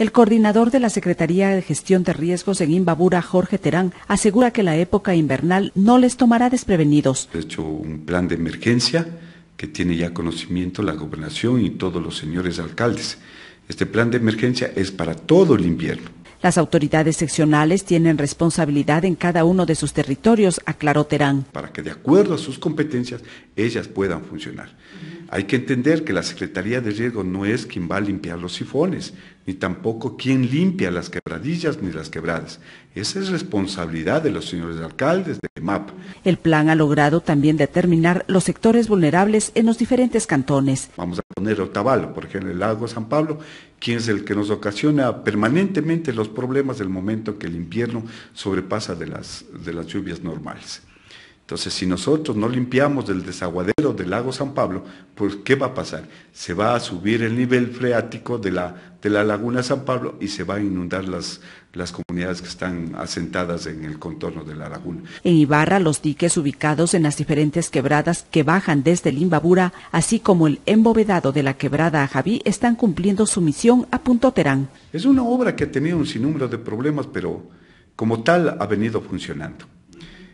El coordinador de la Secretaría de Gestión de Riesgos en Imbabura, Jorge Terán, asegura que la época invernal no les tomará desprevenidos. He hecho un plan de emergencia que tiene ya conocimiento la gobernación y todos los señores alcaldes. Este plan de emergencia es para todo el invierno. Las autoridades seccionales tienen responsabilidad en cada uno de sus territorios, aclaró Terán. Para que de acuerdo a sus competencias ellas puedan funcionar. Hay que entender que la Secretaría de Riesgo no es quien va a limpiar los sifones, ni tampoco quien limpia las quebradillas ni las quebradas. Esa es responsabilidad de los señores alcaldes de MAP. El plan ha logrado también determinar los sectores vulnerables en los diferentes cantones. Vamos a poner Otavalo, por ejemplo, el lago San Pablo, quien es el que nos ocasiona permanentemente los problemas del momento que el invierno sobrepasa de las, de las lluvias normales. Entonces, si nosotros no limpiamos el desaguadero del lago San Pablo, pues ¿qué va a pasar? Se va a subir el nivel freático de la, de la laguna San Pablo y se va a inundar las, las comunidades que están asentadas en el contorno de la laguna. En Ibarra, los diques ubicados en las diferentes quebradas que bajan desde Limbabura, así como el embovedado de la quebrada Javí, están cumpliendo su misión a Punto Terán. Es una obra que ha tenido un sinnúmero de problemas, pero como tal ha venido funcionando.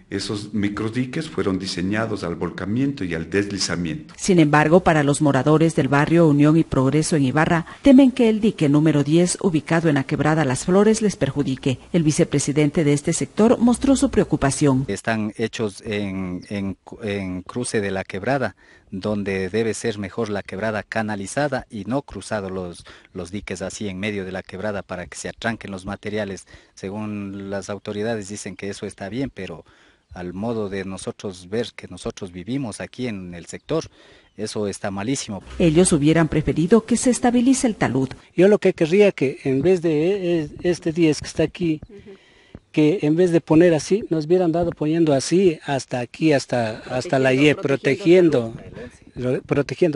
Esos microdiques fueron diseñados al volcamiento y al deslizamiento. Sin embargo, para los moradores del barrio Unión y Progreso en Ibarra, temen que el dique número 10, ubicado en la quebrada Las Flores, les perjudique. El vicepresidente de este sector mostró su preocupación. Están hechos en, en cruce de la quebrada, donde debe ser mejor la quebrada canalizada y no cruzado los, los diques así en medio de la quebrada para que se atranquen los materiales. Según las autoridades dicen que eso está bien, pero al modo de nosotros ver que nosotros vivimos aquí en el sector, eso está malísimo. Ellos hubieran preferido que se estabilice el talud. Yo lo que querría que en vez de este 10 que está aquí, que en vez de poner así, nos hubieran dado poniendo así hasta aquí, hasta, hasta la Y, protegiendo protegiendo,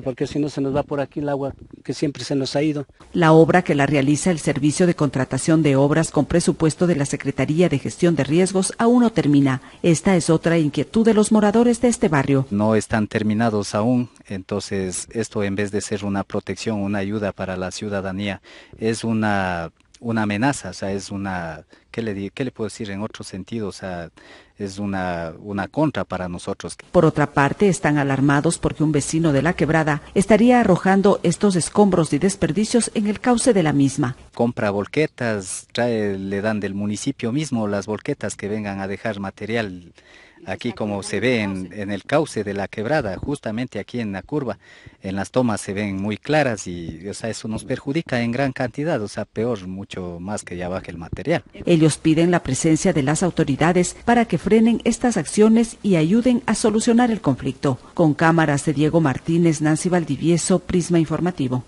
porque si no se nos va por aquí el agua que siempre se nos ha ido. La obra que la realiza el Servicio de Contratación de Obras con presupuesto de la Secretaría de Gestión de Riesgos aún no termina. Esta es otra inquietud de los moradores de este barrio. No están terminados aún, entonces esto en vez de ser una protección, una ayuda para la ciudadanía, es una una amenaza, o sea, es una, ¿qué le, qué le puedo decir en otro sentido? O sea, es una, una contra para nosotros. Por otra parte, están alarmados porque un vecino de la quebrada estaría arrojando estos escombros y desperdicios en el cauce de la misma. Compra volquetas, trae, le dan del municipio mismo las volquetas que vengan a dejar material aquí como se ve en, el cauce de la quebrada, justamente aquí en la curva, en las tomas se ven muy claras y o sea, eso nos perjudica en gran cantidad, o sea, peor, mucho más que ya baje el material. Ellos piden la presencia de las autoridades para que frenen estas acciones y ayuden a solucionar el conflicto. Con cámaras de Diego Martínez, Nancy Valdivieso, Prisma Informativo.